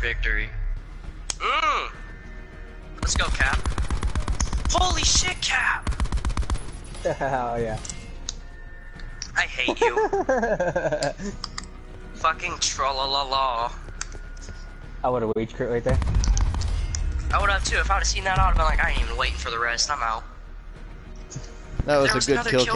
victory. Mmm. Let's go, Cap. Holy shit, Cap! Hell oh, yeah. I hate you. Fucking trollala. I would have waged crit right there. I would have too. If I would have seen that, I would have been like, I ain't even waiting for the rest. I'm out. That was was a good kill. kill